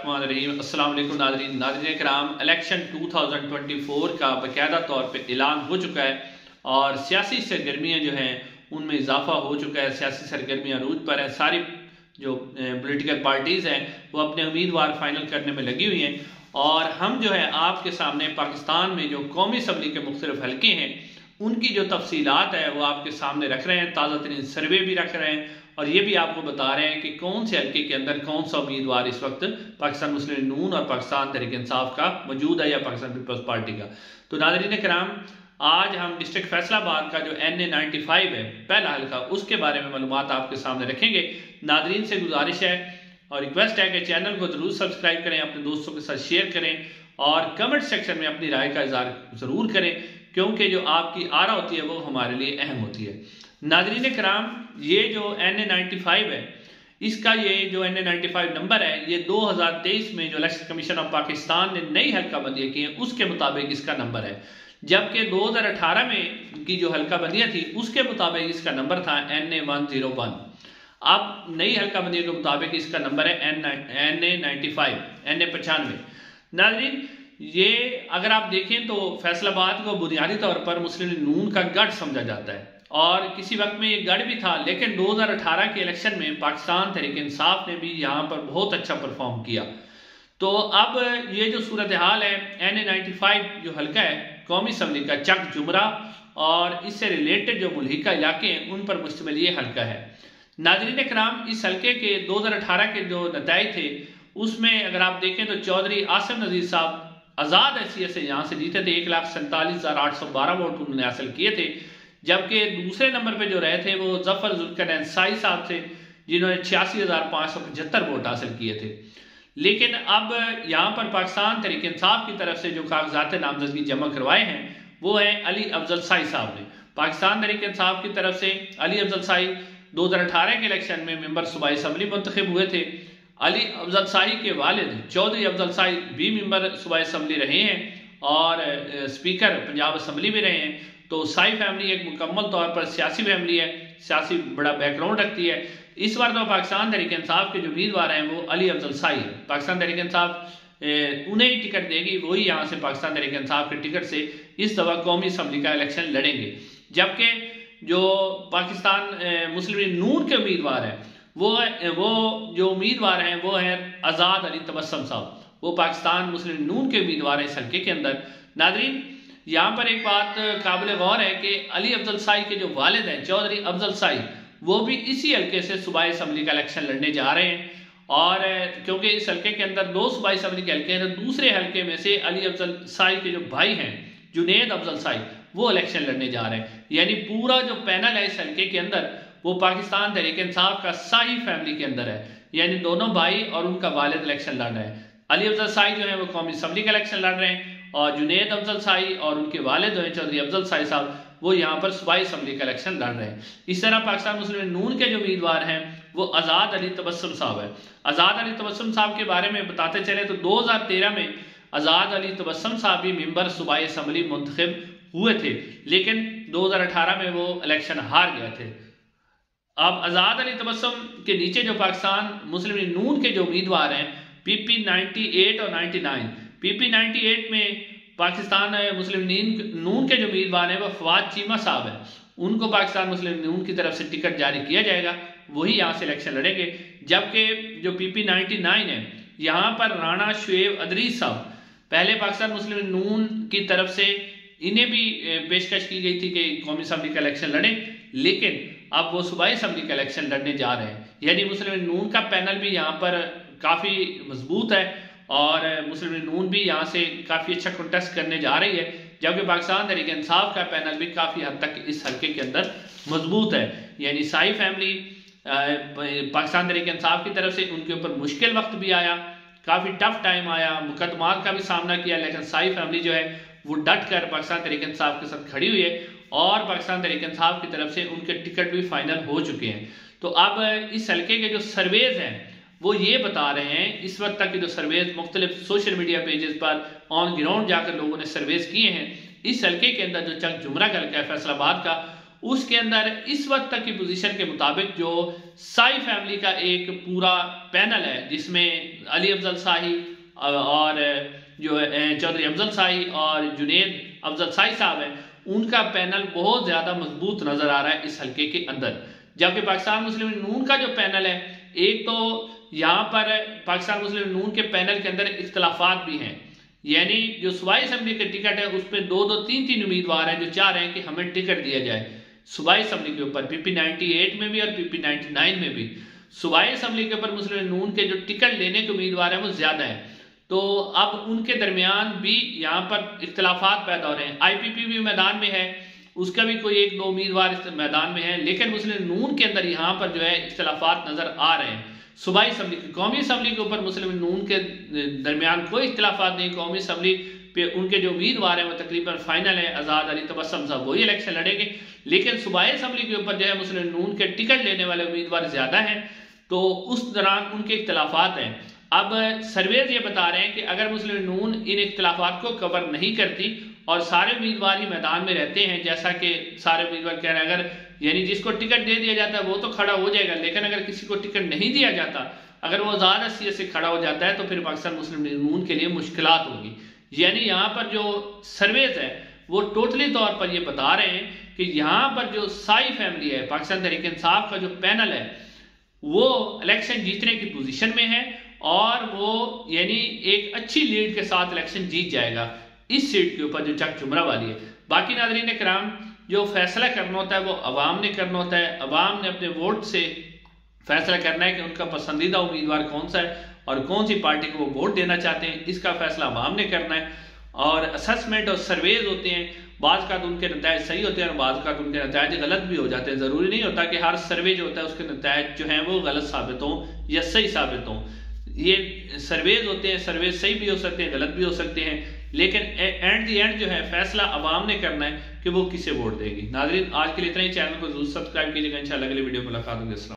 Nadreen Nadreen कराम election 2024 का बाकायदा तौर पे ऐलान हो चुका है और सियासी सरगर्मियाँ जो हैं, उनमें इजाफा हो चुका है। सियासी सरगर्मियाँ रूज पर हैं। सारी जो पोलिटिकल पार्टीज़ हैं, वो अपने उम्मीदवार फाइनल करने में लगी हुई हैं। और हम जो है, आपके सामने पाकिस्तान में जो कौमी असम्बली के मुख्तलिफ़ हल्के हैं उनकी जो तफसीलात है, वो आपके सामने रख रहे हैं, ताज़ा तरीन सर्वे भी रख रहे हैं और ये भी आपको बता रहे हैं कि कौन से हल्के के अंदर कौन सा उम्मीदवार इस वक्त पाकिस्तान मुस्लिम नून और पाकिस्तान तहरीक इंसाफ का मौजूद है या पाकिस्तान पीपल्स पार्टी का। तो नादरीन कराम, आज हम डिस्ट्रिक्ट फैसलाबाद का जो एन ए नाइन्टी फाइव है, पहला हल्का, उसके बारे में मालूम आपके सामने रखेंगे। नादरीन से गुजारिश है और रिक्वेस्ट है कि चैनल को ज़रूर सब्सक्राइब करें, अपने दोस्तों के साथ शेयर करें और कमेंट सेक्शन में अपनी राय का इजहार ज़रूर करें। क्योंकि जो आपकी आरा होती है, वो हमारे लिए अहम होती है। नाजरीन कराम, ये जो एन ए नाइन्टी फाइव है, इसका ये जो N A ninety five number है, ये 2023 में जो इलेक्शन कमीशन ऑफ़ पाकिस्तान ने नई हल्का बंदियाँ की हैं, उसके मुताबिक इसका नंबर है। जबकि 2018 में की जो हल्का बंदियाँ थी, उसके मुताबिक इसका नंबर था N A one zero one अब नई हल्का बंदियों के मुताबिक इसका नंबर है N N A ninety five N A पचानवे। नाजरीन ये अगर आप देखें तो फैसलाबाद को बुनियादी तौर पर मुस्लिम नून का गढ़ समझा जाता है। और किसी वक्त में ये गढ़ भी था, लेकिन 2018 के इलेक्शन में पाकिस्तान तहरीक इंसाफ ने भी यहाँ पर बहुत अच्छा परफॉर्म किया। तो अब ये जो सूरत हाल है एन ए फाइव जो हल्का है, कौमी असम्बली का चक जुमरा और इससे रिलेटेड जो मुल्हिका इलाके हैं, उन पर मुश्तमिल ये हल्का है। नाजरीन कराम इस हल्के के 2018 के जो नतज थे, उसमें अगर आप देखें तो चौधरी आसम नजीर साहब आज़ाद हैसियत से यहाँ से जीते थे, एक लाख सैंतालीस हज़ार आठ सौ बारह वोट उन्होंने हासिल किए थे। जबकि दूसरे नंबर पे जो रहे थे वो ज़फ़र जुल्कर साई साहब थे, जिन्होंने छियासी हज़ार पाँच सौ पचहत्तर वोट हासिल किए थे। लेकिन अब यहाँ पर पाकिस्तान तरीके इंसाफ की तरफ़ से जो कागजात नामजदगी जमा करवाए हैं, वो हैं अली अफजल साई साहब ने। पाकिस्तान तरीके इंसाफ की तरफ़ से अली अफजल साई 2018 के इलेक्शन में मेंबर सूबाई असम्बली मुंतखब हुए थे। अली अफजल शाही के वालिद, चौधरी अफजल शाही भी मेंबर सूबाई असम्बली रहे हैं और स्पीकर पंजाब असम्बली में रहे हैं। तो साई फैमिली एक मुकम्मल तौर पर सियासी फैमिली है, सियासी बड़ा बैकग्राउंड रखती है। इस बार तो पाकिस्तान तरीके इंसाफ के जो उम्मीदवार हैं वो अली अफजल शाही है। पाकिस्तान तरीके इंसाफ उन्हें ही टिकट देगी, वही यहाँ से पाकिस्तान तरीके इंसाफ के टिकट से इस दफ़ा कौमी असम्बली का इलेक्शन लड़ेंगे। जबकि जो पाकिस्तान मुस्लिम नून के उम्मीदवार हैं वो वो जो उम्मीदवार हैं, वो हैं आज़ाद अली तबसम साहब। वो पाकिस्तान मुस्लिम नून के उम्मीदवार हैं इस हल्के के अंदर। नादरीन यहाँ पर एक बात काबिल गौर है कि अली अफजल साई के जो वालिद हैं, चौधरी अफजल साई, वो भी इसी हल्के से सूबाई असम्बली का इलेक्शन लड़ने जा रहे हैं। और, क्योंकि इस हल्के के अंदर दो सूबाई असम्बली के हल्के हैं तो दूसरे हल्के में से अली अफजल साई के जो भाई हैं, जुनेद अफजल साई, वो इलेक्शन लड़ने जा रहे हैं। यानी पूरा जो पैनल है इस हल्के के अंदर वो पाकिस्तान तहरीक इंसाफ का साई फैमिली के अंदर है। यानी दोनों भाई और उनका वालिद इलेक्शन लड़ रहे हैं। अली अफजल साई जो है वो कौमी असम्बली का इलेक्शन लड़ रहे हैं और जुनेद अफजल साई और उनके वालिद जो है चौधरी अफजल साई साहब, वो यहाँ पर सूबाई असम्बली का इलेक्शन लड़ रहे हैं। इस तरह पाकिस्तान मुस्लिम नून के जो उम्मीदवार हैं, वो आज़ाद अली तबसम साहब है। आज़ाद अली तबसम साहब के बारे में बताते चले तो दो हज़ार तेरह में आज़ाद अली तबसम साहब भी मेंबर सूबाई असम्बली मुंतखब हुए थे, लेकिन दो हज़ार अठारह में वो इलेक्शन हार गए थे। अब आज़ाद अली तबसम के नीचे जो पाकिस्तान, मुस्लिम नून के जो उम्मीदवार हैं पी पी नाइन्टी एट और ninety nine. P P ninety eight में पाकिस्तान मुस्लिम नून के जो उम्मीदवार हैं वह फवाद चीमा साहब हैं। उनको पाकिस्तान मुस्लिम नून की तरफ़ से टिकट जारी किया जाएगा। वही यहाँ से इलेक्शन लड़ेंगे। जबकि जो पी पी नाइन्टी नाइन है, यहाँ पर राणा शुएब अदरीस साहब, पहले पाकिस्तान मुस्लिम नून की तरफ़ से इन्हें भी पेशकश की गई थी कि कौमी असम्बली का इलेक्शन लड़े। लेकिन अब वो सुबह असम्बली का इलेक्शन लड़ने जा रहे हैं। यानी मुस्लिम नून का पैनल भी यहाँ पर काफ़ी मज़बूत है और मुस्लिम नून भी यहाँ से काफ़ी अच्छा कंटेस्ट करने जा रही है, जबकि पाकिस्तान तरीके इंसाफ का पैनल भी काफ़ी हद तक इस हल्के के अंदर मज़बूत है। यानी साई फैमिली पाकिस्तान तरीके इंसाफ की तरफ़ से उनके ऊपर मुश्किल वक्त भी आया, काफ़ी टफ टाइम आया, मुकदमात का भी सामना किया, लेकिन साई फैमिली जो है, वो डट कर पाकिस्तान तरीके इंसाफ के साथ खड़ी हुई है। और पाकिस्तान तरीके इंसाफ की तरफ़ से उनके टिकट भी फाइनल हो चुके हैं। तो अब इस हल्के के जो सर्वेज हैं, वो ये बता रहे हैं, इस वक्त तक के जो सर्वेज मुख्तलिफ़ सोशल मीडिया पेजेस पर ऑन ग्राउंड जाकर लोगों ने सर्वेज किए हैं। इस हल्के के अंदर जो चंग जुमरा का हल्का है, फैसलाबाद का, उसके अंदर इस वक्त तक की पोजीशन के मुताबिक जो साई फैमिली का एक पूरा पैनल है, जिसमें अली अफजल शाही और जो चौधरी अफजल शाही और जुनेद अफजल शाही साहब हैं उनका पैनल बहुत ज़्यादा मज़बूत नज़र आ रहा है इस हल्के के अंदर। जबकि पाकिस्तान मुस्लिम नून का जो पैनल है, एक तो यहाँ पर पाकिस्तान मुस्लिम नून के पैनल के अंदर इख्तलाफात भी हैं। यानी जो सूबाई असम्बली के टिकट है, उसमें दो दो तीन तीन उम्मीदवार हैं जो चाह रहे हैं कि हमें टिकट दिया जाए। सूबाई असम्बली के ऊपर, पीपी नाइनटी एट में भी और पीपी नाइनटी नाइन में भी। सूबाई असम्बली के ऊपर मुस्लिम नून के जो टिकट लेने के उम्मीदवार हैं, वो ज़्यादा है। तो अब उनके दरमियान भी यहाँ पर इख्तलाफात पैदा हो रहे हैं। आई पी पी भी मैदान में है, उसका भी कोई एक दो उम्मीदवार इस मैदान में है, लेकिन मुस्लिम नून के अंदर यहाँ पर जो है इख्तलाफात नज़र आ रहे हैं। सूबाई असम्बली, कौमी असम्बली के ऊपर मुस्लिम नून के दरमियान कोई इख्तलाफात नहीं, कौमी असम्बली पे उनके जो उम्मीदवार हैं वो तकरीबन फाइनल है, आज़ाद अली तबसम साहब, वही इलेक्शन लड़ेंगे। लेकिन सूबाई असम्बली के ऊपर जो है मुस्लिम नून के टिकट लेने वाले उम्मीदवार ज़्यादा हैं तो उस दौरान उनके इख्तलाफात हैं। अब सर्वेज ये बता रहे हैं कि अगर मुस्लिम नून इन इख्तलाफात को कवर नहीं करती और सारे उम्मीदवार ही मैदान में रहते हैं, जैसा कि सारे उम्मीदवार कह रहे हैं, अगर, यानी जिसको टिकट दे दिया जाता है, वो तो खड़ा हो जाएगा, लेकिन अगर किसी को टिकट नहीं दिया जाता, अगर वो आज़ाद हैसियत से खड़ा हो जाता है तो फिर पाकिस्तान मुस्लिम नून के लिए मुश्किल होगी। यानी यहाँ पर जो सर्वेज है, वो टोटली तौर पर ये बता रहे हैं कि यहाँ पर जो साई फैमिली है, पाकिस्तान तहरीक इंसाफ का जो पैनल है, वो इलेक्शन जीतने की पोजीशन में है और वो, यानी एक अच्छी लीड के साथ इलेक्शन जीत जाएगा। इस सीट के ऊपर जो चक चुमरा वाली है। बाकी नाजरीन कराम जो फैसला करना होता है, वो अवाम ने करना होता है। अवाम ने अपने वोट से फैसला करना है कि उनका पसंदीदा उम्मीदवार कौन सा है और कौन सी पार्टी को वो वोट देना चाहते हैं। इसका फैसला अवाम ने करना है। और असेसमेंट और सर्वेज होते हैं। बाज का उनके नतज सही होते हैं और बाज का उनके नतज गलत भी हो जाते हैं। ज़रूरी नहीं होता कि हर सर्वे जो होता है, उसके नतज जो हैं, वो गलत साबित हों या सही साबित हों। ये सर्वेज होते हैं सर्वेज सही भी हो सकते हैं, गलत भी हो सकते हैं, लेकिन एंड दी एंड जो है, फैसला अवाम ने करना है कि वो किसे वोट देगी। नाजरीन, आज के लिए इतना ही। चैनल को ज़रूर सब्सक्राइब कीजिएगा। इंशाल्लाह अगले वीडियो मुलाकात होगी।